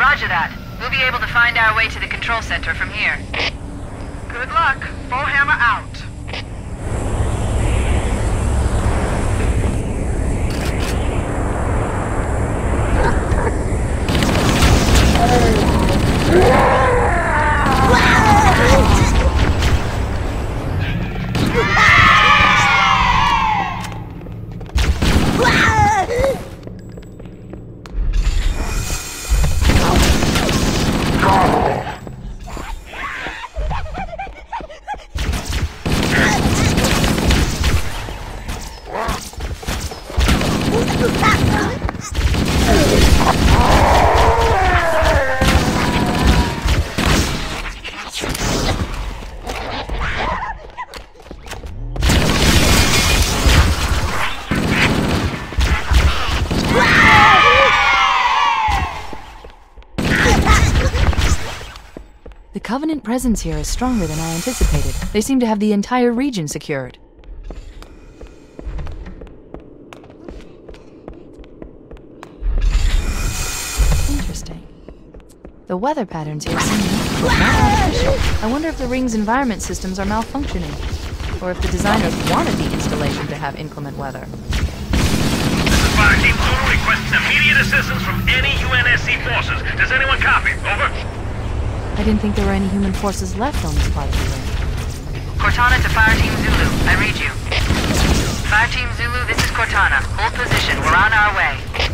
Roger that. We'll be able to find our way to the control center from here. Good luck. Foehammer out. Covenant presence here is stronger than I anticipated. They seem to have the entire region secured. Interesting. The weather patterns here seem not artificial. I wonder if the ring's environment systems are malfunctioning, or if the designers wanted the installation to have inclement weather. Fire Team Zulu immediate assistance from any UNSC forces. Does anyone copy? Over. I didn't think there were any human forces left on this part of the ring. Cortana to Fire Team Zulu. I read you. Fire Team Zulu, this is Cortana. Hold position. We're on our way.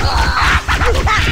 Ah!